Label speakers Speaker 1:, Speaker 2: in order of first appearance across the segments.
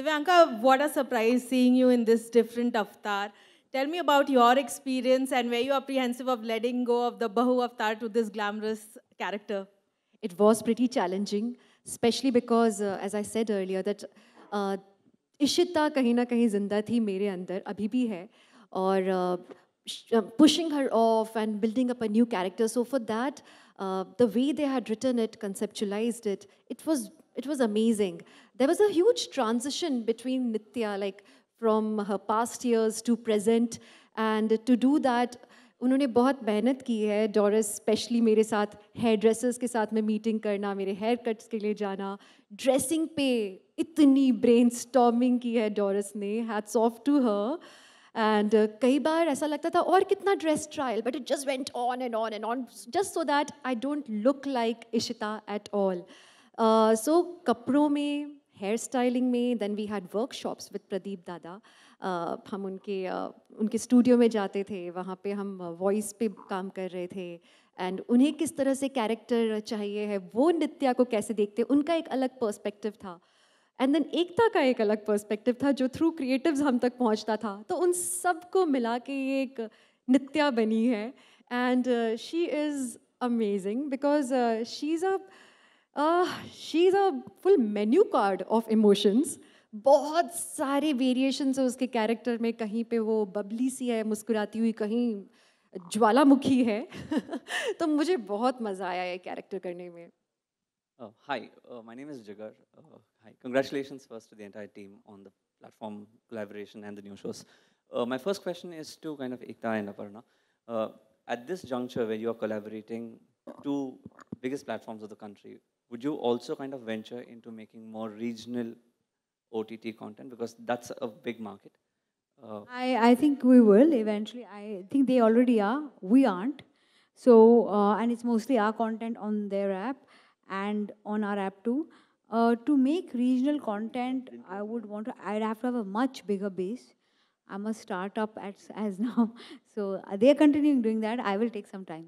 Speaker 1: Divyanka, what a surprise seeing you in this different avatar. Tell me about your experience and were you apprehensive of letting go of the Bahu avatar to this glamorous character?
Speaker 2: It was pretty challenging, especially because, uh, as I said earlier, that uh, Ishita kahin na kahin zinda thi mere andar, abhi bhi hai. Aur uh, uh pushing her off and building up a new character. So for that, uh, the way they had written it, conceptualized it, it was it was amazing. There was a huge transition between Nitya, like from her past years to present, and to do that, उन्होंने बहुत मेहनत की है डॉरस specially मेरे साथ hair dressers के साथ में मीटिंग करना मेरे हेयर कट्स के लिए जाना। ड्रेसिंग पे इतनी ब्रेन स्टॉमिंग की है डॉरस ने hats off to her and कई बार ऐसा लगता था और कितना dress trial but it just went on and on and on just so that I don't look like Ishita at all so कपड़ों में हेयर स्टाइलिंग में then we had workshops with Pradeep dada हम उनके उनके studio में जाते थे, वहाँ पे हम वॉइस पे काम कर रहे थे। एंड उन्हें किस तरह से कैरेक्टर चाहिए है, वो नित्या को कैसे देखते, उनका एक अलग पर्सपेक्टिव था। एंड देन एकता का एक अलग पर्सपेक्टिव था, जो थ्रू क्रिएटिव्स हम तक पहुँचता था। तो उन सबको मिला के ये एक नित्या बनी है। And she is amazing because she is a uh, she's a full menu card of emotions. बहुत सारे वेरिएशन है उसके कैरेक्टर में। कहीं पे वो बबली सी है मुस्कुराती हुई कहीं ज्वालामुखी है। तो मुझे बहुत मज़ा आया ये कैरेक्टर करने में।
Speaker 3: हाय my name is Jigar hi congratulations first to the entire team on the platform collaboration and the new shows my first question is to kind of Ekta and Aparna at this juncture where you are collaborating to biggest platforms of the country biggest platforms of the country, would you also kind of venture into making more regional OTT content because that's a big market.
Speaker 4: Uh, I, I think we will eventually. I think they already are. We aren't. So, uh, and it's mostly our content on their app and on our app too. Uh, to make regional content, I would want to, I'd have to have a much bigger base. I'm a startup as, as now. So uh, they're continuing doing that. I will take some time.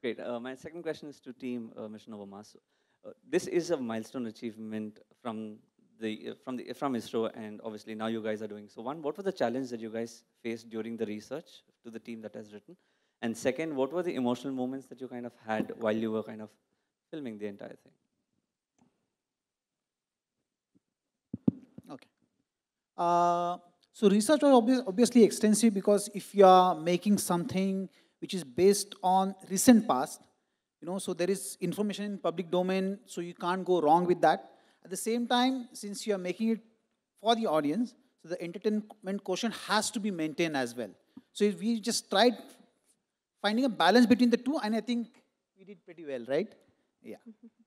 Speaker 3: Great. Uh, my second question is to team uh, Mission Over Mars. Uh, this is a milestone achievement from the, from, the, from ISRO and obviously now you guys are doing. So one, what were the challenges that you guys faced during the research to the team that has written? And second, what were the emotional moments that you kind of had while you were kind of filming the entire thing?
Speaker 5: Okay. Uh, so research was obvi obviously extensive because if you are making something which is based on recent past, you know, so there is information in public domain, so you can't go wrong with that. At the same time, since you are making it for the audience, so the entertainment quotient has to be maintained as well. So we just tried finding a balance between the two, and I think we did pretty well, right? Yeah.